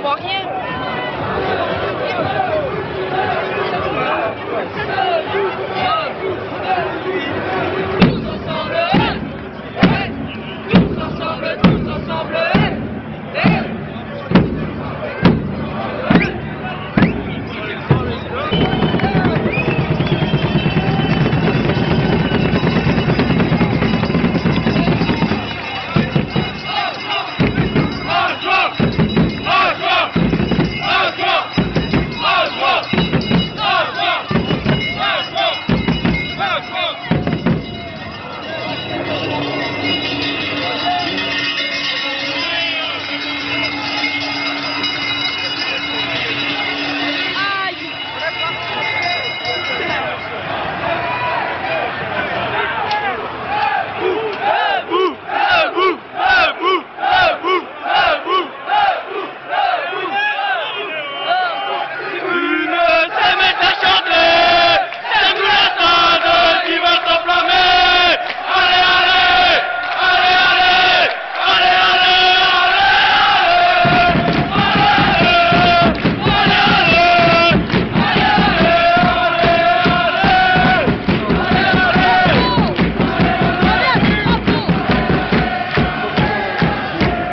我呢？